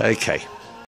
Okay.